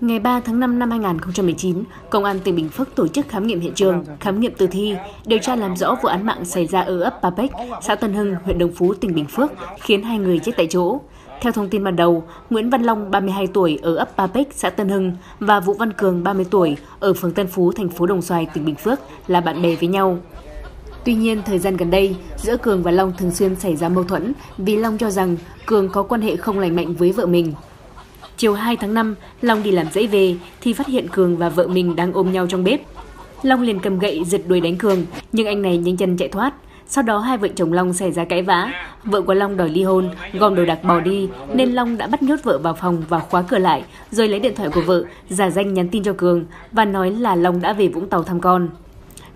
Ngày 3 tháng 5 năm 2019, Công an tỉnh Bình Phước tổ chức khám nghiệm hiện trường, khám nghiệm tử thi, điều tra làm rõ vụ án mạng xảy ra ở ấp Ba xã Tân Hưng, huyện Đồng Phú, tỉnh Bình Phước, khiến hai người chết tại chỗ. Theo thông tin ban đầu, Nguyễn Văn Long, 32 tuổi, ở ấp Ba xã Tân Hưng và Vũ Văn Cường, 30 tuổi, ở phường Tân Phú, thành phố Đồng Xoài, tỉnh Bình Phước là bạn bè với nhau. Tuy nhiên, thời gian gần đây, giữa Cường và Long thường xuyên xảy ra mâu thuẫn vì Long cho rằng Cường có quan hệ không lành mạnh với vợ mình. Chiều 2 tháng 5, Long đi làm dãy về thì phát hiện Cường và vợ mình đang ôm nhau trong bếp. Long liền cầm gậy giật đuổi đánh Cường, nhưng anh này nhanh chân chạy thoát. Sau đó hai vợ chồng Long xảy ra cãi vã, vợ của Long đòi ly hôn, gom đồ đạc bỏ đi nên Long đã bắt nhốt vợ vào phòng và khóa cửa lại, rồi lấy điện thoại của vợ, giả danh nhắn tin cho Cường và nói là Long đã về Vũng Tàu thăm con.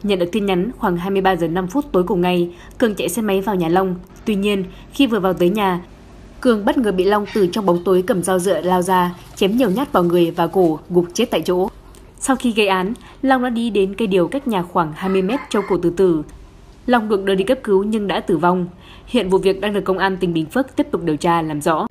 Nhận được tin nhắn khoảng 23 giờ 5 phút tối cùng ngày, Cường chạy xe máy vào nhà Long. Tuy nhiên, khi vừa vào tới nhà, Cường bất ngờ bị Long từ trong bóng tối cầm dao dựa lao ra, chém nhiều nhát vào người và cổ, gục chết tại chỗ. Sau khi gây án, Long đã đi đến cây điều cách nhà khoảng 20 mét châu cổ từ tử. Long được đưa đi cấp cứu nhưng đã tử vong. Hiện vụ việc đang được công an tỉnh Bình Phước tiếp tục điều tra làm rõ.